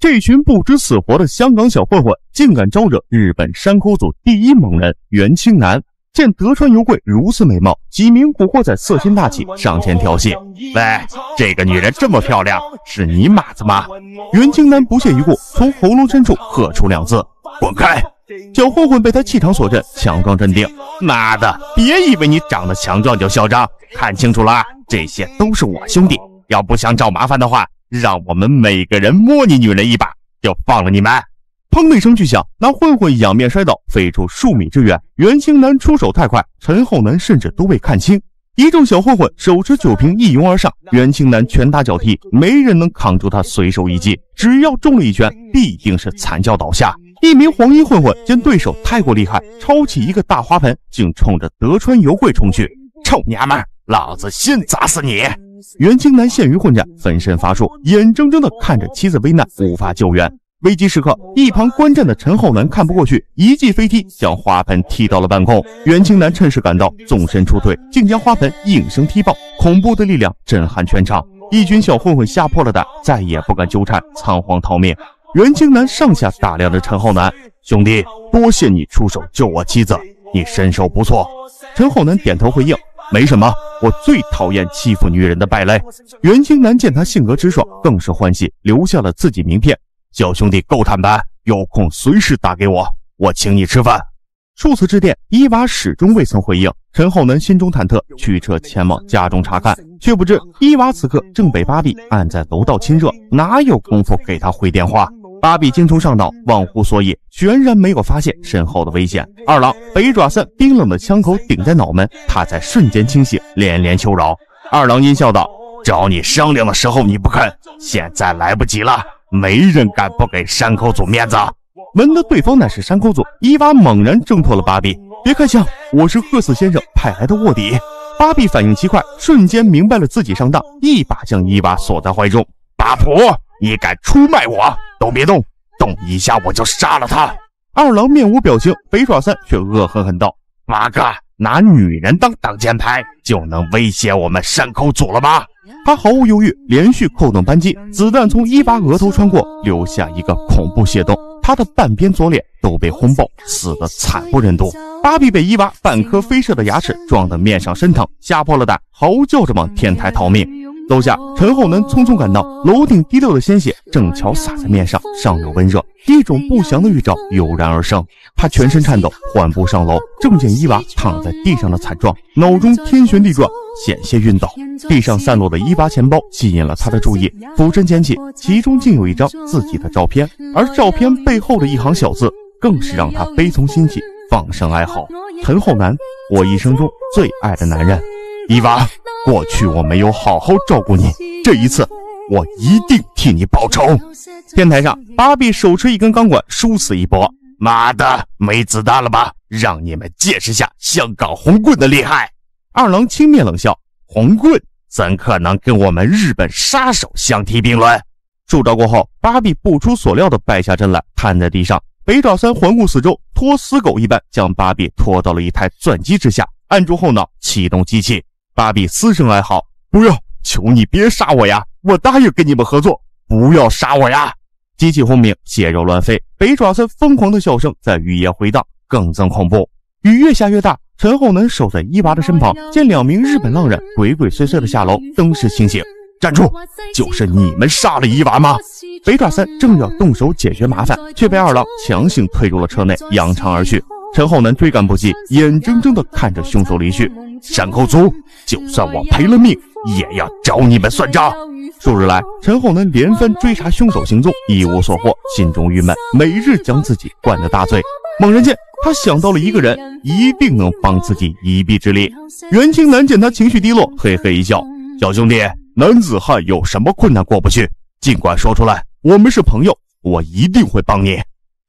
这群不知死活的香港小混混，竟敢招惹日本山口组第一猛人袁清南。见德川油贵如此美貌，几名古惑仔色心大起，上前调戏：“喂，这个女人这么漂亮，是你马子吗？”袁清南不屑一顾，从喉咙深处喝出两字：“滚开！”小混混被他气场所震，强装镇定：“妈的，别以为你长得强壮就嚣张，看清楚了，这些都是我兄弟。要不想找麻烦的话，让我们每个人摸你女人一把，就放了你们。”砰的一声巨响，那混混仰面摔倒，飞出数米之远。袁清南出手太快，陈浩南甚至都未看清。一众小混混手持酒瓶一拥而上，袁清南拳打脚踢，没人能扛住他随手一击。只要中了一拳，必定是惨叫倒下。一名黄衣混混见对手太过厉害，抄起一个大花盆，竟冲着德川油贵冲去。臭娘们，老子先砸死你！袁清南陷于混战，分身乏术，眼睁睁地看着妻子危难，无法救援。危急时刻，一旁观战的陈浩南看不过去，一记飞踢将花盆踢到了半空。袁清南趁势赶到，纵身出腿，竟将花盆应声踢爆。恐怖的力量震撼全场，一群小混混吓破了胆，再也不敢纠缠，仓皇逃命。袁清南上下打量着陈浩南，兄弟，多谢你出手救我妻子，你身手不错。陈浩南点头回应，没什么，我最讨厌欺负女人的败类。袁清南见他性格直爽，更是欢喜，留下了自己名片。小兄弟够坦白，有空随时打给我，我请你吃饭。数次致电，伊娃始终未曾回应。陈浩南心中忐忑，驱车前往家中查看，却不知伊娃此刻正被芭比按在楼道亲热，哪有功夫给他回电话？芭比精虫上脑，忘乎所以，全然没有发现身后的危险。二郎北爪三冰冷的枪口顶在脑门，他才瞬间清醒，连连求饶。二郎阴笑道：“找你商量的时候你不肯，现在来不及了。”没人敢不给山口组面子。闻得对方乃是山口组，伊娃猛然挣脱了芭比。别开枪，我是贺死先生派来的卧底。芭比反应极快，瞬间明白了自己上当，一把将伊娃锁在怀中。八婆，你敢出卖我？都别动，动一下我就杀了他。二郎面无表情，肥爪三却恶狠狠道：八哥，拿女人当挡箭牌，就能威胁我们山口组了吗？他毫无犹豫，连续扣动扳机，子弹从伊娃额头穿过，留下一个恐怖血洞。他的半边左脸都被轰爆，死得惨不忍睹。芭比被伊娃半颗飞射的牙齿撞得面上生疼，吓破了胆，嚎叫着往天台逃命。楼下，陈浩南匆匆赶到，楼顶滴溜的鲜血正巧洒在面上，尚有温热，一种不祥的预兆油然而生。他全身颤抖，缓步上楼，正见伊娃躺在地上的惨状，脑中天旋地转，险些晕倒。地上散落的伊娃钱包吸引了他的注意，俯身捡起，其中竟有一张自己的照片，而照片背后的一行小字，更是让他悲从心起，放声哀嚎：“陈浩南，我一生中最爱的男人，伊娃。”过去我没有好好照顾你，这一次我一定替你报仇。天台上，芭比手持一根钢管，殊死一搏。妈的，没子弹了吧？让你们见识下香港红棍的厉害！二郎轻蔑冷笑：“红棍怎可能跟我们日本杀手相提并论？”数招过后，芭比不出所料的败下阵来，瘫在地上。北爪三环顾四周，拖死狗一般将芭比拖到了一台钻机之下，按住后脑，启动机器。芭比嘶声哀嚎：“不要！求你别杀我呀！我答应跟你们合作，不要杀我呀！”机器轰鸣，血肉乱飞，北爪三疯狂的笑声在雨夜回荡，更增恐怖。雨越下越大，陈浩南守在伊娃的身旁，见两名日本浪人鬼鬼祟祟的下楼，登时清醒：“站住！就是你们杀了伊娃吗？”北爪三正要动手解决麻烦，却被二郎强行推入了车内，扬长而去。陈浩南追赶不及，眼睁睁地看着凶手离去。山口组，就算我赔了命，也要找你们算账。数日来，陈浩南连番追查凶手行踪，一无所获，心中郁闷，每日将自己灌得大醉。猛然间，他想到了一个人，一定能帮自己一臂之力。袁清南见他情绪低落，嘿嘿一笑：“小兄弟，男子汉有什么困难过不去，尽管说出来，我们是朋友，我一定会帮你。”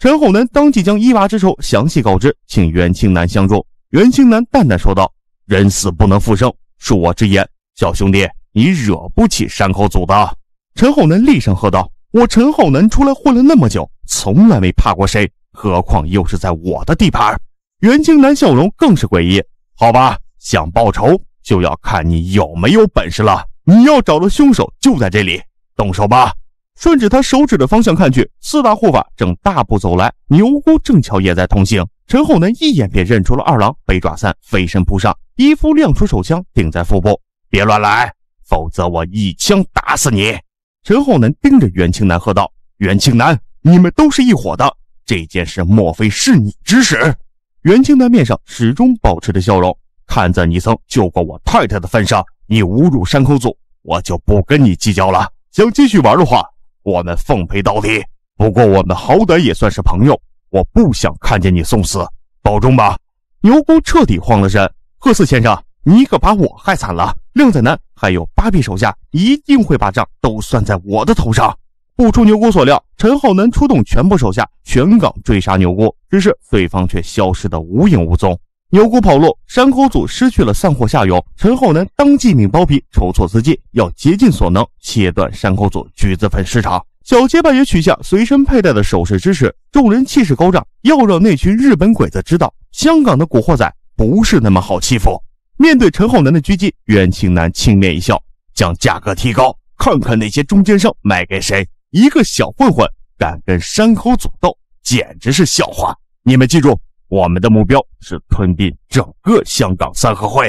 陈浩南当即将伊娃之仇详细告知，请袁清南相助。袁清南淡淡说道。人死不能复生，恕我直言，小兄弟，你惹不起山口组的。陈浩南厉声喝道：“我陈浩南出来混了那么久，从来没怕过谁，何况又是在我的地盘。”袁清南笑容更是诡异。好吧，想报仇就要看你有没有本事了。你要找的凶手就在这里，动手吧。顺着他手指的方向看去，四大护法正大步走来，牛姑正巧也在同行。陈浩南一眼便认出了二郎，被抓三飞身扑上，一夫亮出手枪顶在腹部，别乱来，否则我一枪打死你！陈浩南盯着袁青南喝道：“袁青南，你们都是一伙的，这件事莫非是你指使？”袁青南面上始终保持着笑容，看在你曾救过我太太的份上，你侮辱山口组，我就不跟你计较了。想继续玩的话。我们奉陪到底。不过我们好歹也算是朋友，我不想看见你送死。保重吧。牛姑彻底慌了神。贺四先生，你可把我害惨了。靓仔男还有八臂手下一定会把账都算在我的头上。不出牛姑所料，陈浩南出动全部手下全港追杀牛姑，只是对方却消失得无影无踪。牛股跑路，山口组失去了散货下游，陈浩南当即命包皮筹措资金，要竭尽所能切断山口组橘子粉市场。小结巴也取下随身佩戴的首饰支持，众人气势高涨，要让那群日本鬼子知道香港的古惑仔不是那么好欺负。面对陈浩南的狙击，袁青南轻蔑一笑，将价格提高，看看那些中间商卖给谁。一个小混混敢跟山口组斗，简直是笑话。你们记住。我们的目标是吞并整个香港三合会。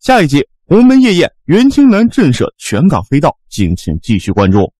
下一集《鸿门夜宴》，袁青南震慑全港黑道，敬请继续关注。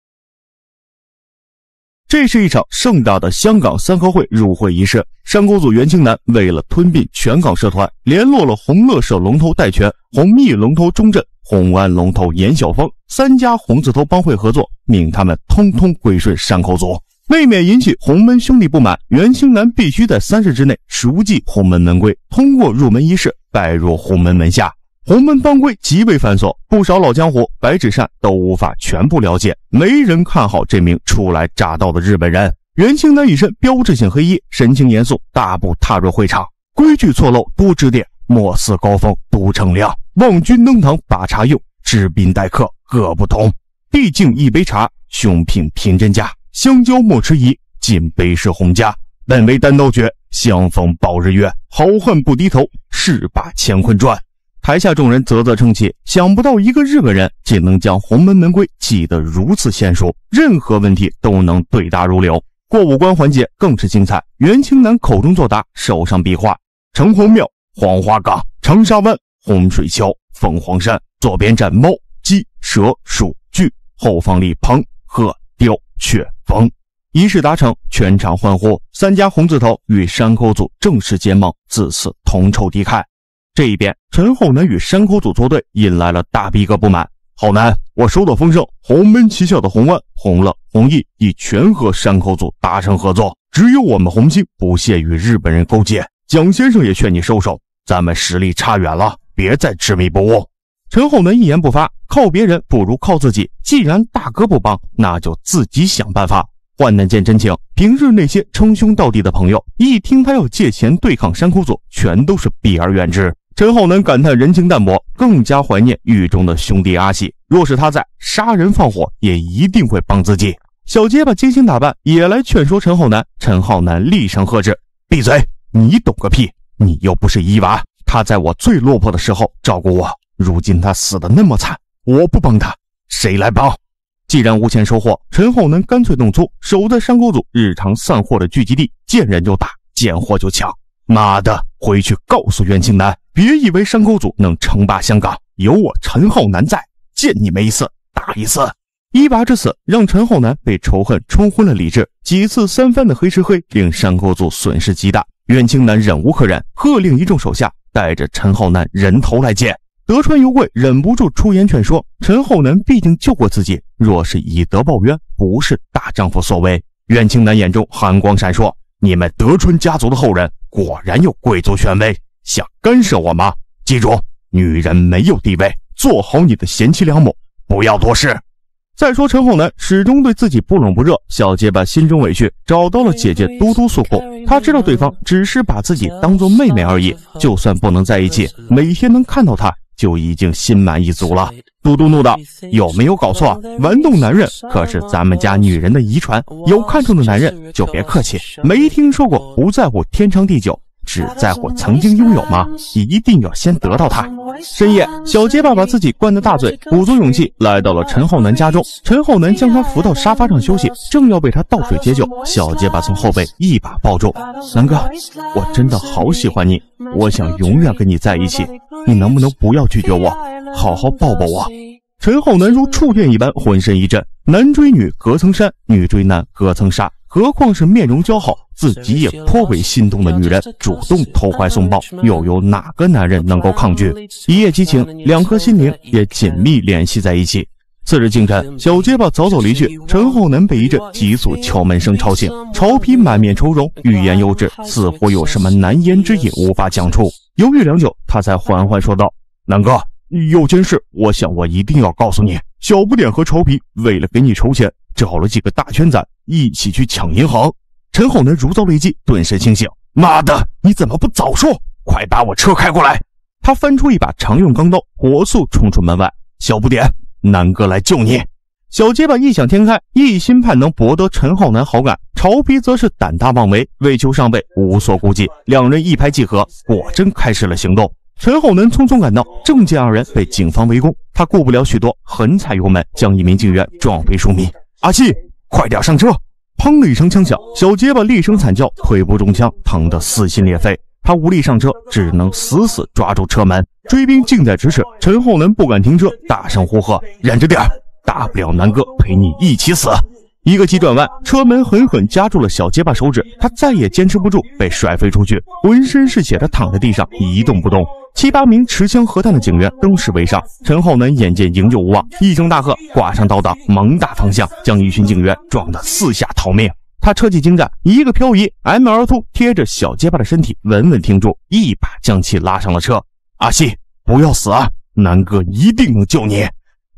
这是一场盛大的香港三合会入会仪式。山口组袁青南为了吞并全港社团，联络了红乐社龙头戴荃、红蜜龙头钟镇、红安龙头严晓峰三家红字头帮会合作，命他们通通归顺山口组。未免引起洪门兄弟不满，袁青南必须在三日之内熟记洪门门规，通过入门仪式拜入洪门门下。洪门帮规极为繁琐，不少老江湖、白纸扇都无法全部了解，没人看好这名初来乍到的日本人。袁青南一身标志性黑衣，神情严肃，大步踏入会场。规矩错漏多指点，莫似高峰独乘凉。望君登堂把茶用，知宾待客各不同。毕竟一杯茶，兄品品真假。相交莫迟疑，敬杯是洪家。本为单刀绝，相逢报日月。好汉不低头，誓把乾坤转。台下众人啧啧称奇，想不到一个日本人竟能将洪门门规记得如此娴熟，任何问题都能对答如流。过五关环节更是精彩，袁青南口中作答，手上比划：城隍庙、黄花岗、长沙湾、洪水桥、凤凰山。左边站猫、鸡、蛇、鼠、巨，后方立鹏、鹤、雕、雀。风仪式达成，全场欢呼。三家红字头与山口组正式结盟，自此同仇敌忾。这一边，陈浩南与山口组作对，引来了大逼哥不满。浩南，我收到风声，洪门旗下的洪安、洪乐、洪毅已全和山口组达成合作，只有我们红星不屑与日本人勾结。蒋先生也劝你收手，咱们实力差远了，别再执迷不悟。陈浩南一言不发。靠别人不如靠自己。既然大哥不帮，那就自己想办法。患难见真情。平日那些称兄道弟的朋友，一听他要借钱对抗山口组，全都是避而远之。陈浩南感叹人情淡薄，更加怀念狱中的兄弟阿喜。若是他在，杀人放火也一定会帮自己。小结巴精心打扮，也来劝说陈浩南。陈浩南厉声呵斥：“闭嘴！你懂个屁！你又不是伊娃，他在我最落魄的时候照顾我，如今他死的那么惨。”我不帮他，谁来帮？既然无钱收货，陈浩南干脆动粗，守在山沟组日常散货的聚集地，见人就打，见货就抢。妈的，回去告诉袁青南，别以为山沟组能称霸香港，有我陈浩南在，见你没一次打一次。一拔之死，让陈浩南被仇恨冲昏了理智，几次三番的黑吃黑，令山沟组损失极大。袁青南忍无可忍，喝令一众手下带着陈浩南人头来见。德川由贵忍不住出言劝说：“陈浩南毕竟救过自己，若是以德报怨，不是大丈夫所为。”袁青南眼中寒光闪烁：“你们德川家族的后人果然有贵族权威，想干涉我吗？记住，女人没有地位，做好你的贤妻良母，不要多事。”再说陈浩南始终对自己不冷不热，小结巴心中委屈，找到了姐姐嘟嘟诉苦。他知道对方只是把自己当做妹妹而已，就算不能在一起，每天能看到她。就已经心满意足了。嘟嘟怒道：“有没有搞错？玩弄男人可是咱们家女人的遗传，有看中的男人就别客气。没听说过不在乎天长地久，只在乎曾经拥有吗？你一定要先得到它。深夜，小结巴把自己灌得大醉，鼓足勇气来到了陈浩南家中。陈浩南将他扶到沙发上休息，正要被他倒水解酒，小结巴从后背一把抱住南哥，我真的好喜欢你，我想永远跟你在一起，你能不能不要拒绝我，好好抱抱我？陈浩南如触电一般，浑身一震。男追女隔层山，女追男隔层纱。何况是面容姣好、自己也颇为心动的女人，主动投怀送抱，又有哪个男人能够抗拒？一夜激情，两颗心灵也紧密联系在一起。次日清晨，小结巴早早离去，陈浩南被一阵急促敲门声吵醒。曹丕满面愁容，欲言又止，似乎有什么难言之隐无法讲出。犹豫良久，他才缓缓说道：“南哥，有件事，我想我一定要告诉你。小不点和曹丕为了给你筹钱，找了几个大圈子。”一起去抢银行，陈浩南如遭雷击，顿时清醒。妈的，你怎么不早说？快把我车开过来！他翻出一把常用钢刀，火速冲出门外。小不点，南哥来救你！小结巴异想天开，一心盼能博得陈浩南好感。曹丕则是胆大妄为，为求上位，无所顾忌。两人一拍即合，果真开始了行动。陈浩南匆匆赶到，正见二人被警方围攻，他顾不了许多，狠踩油门，将一名警员撞飞数米。阿七。快点上车！砰的一声枪响，小结巴厉声惨叫，腿部中枪，疼得撕心裂肺。他无力上车，只能死死抓住车门。追兵近在咫尺，陈浩南不敢停车，大声呼喝：“忍着点，大不了南哥陪你一起死。”一个急转弯，车门狠狠夹住了小结巴手指，他再也坚持不住，被甩飞出去，浑身是血的躺在地上一动不动。七八名持枪核弹的警员登时围上，陈浩南眼见营救无望，一声大喝，挂上倒档，猛打方向，将一群警员撞得四下逃命。他车技精湛，一个漂移，M 二突贴着小结巴的身体稳稳停住，一把将其拉上了车。阿西，不要死啊！南哥一定能救你。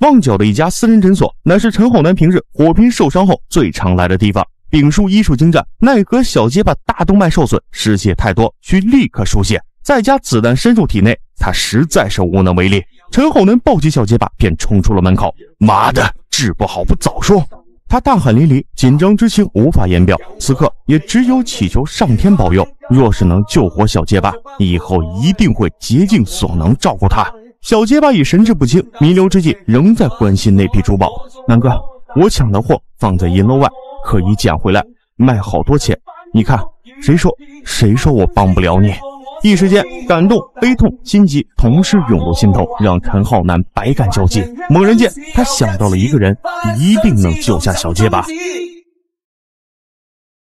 旺角的一家私人诊所，乃是陈浩南平日火拼受伤后最常来的地方。丙叔医术精湛，奈何小结巴大动脉受损，失血太多，需立刻输血。再加子弹深入体内，他实在是无能为力。陈浩南抱起小结巴，便冲出了门口。妈的，治不好不早说！他大汗淋漓，紧张之情无法言表。此刻也只有祈求上天保佑，若是能救活小结巴，以后一定会竭尽所能照顾他。小结巴已神志不清，弥留之际仍在关心那批珠宝。南哥，我抢的货放在银楼外，可以捡回来卖好多钱。你看，谁说谁说我帮不了你？一时间，感动、悲痛、心急同时涌入心头，让陈浩南百感交集。猛然间，他想到了一个人，一定能救下小结巴。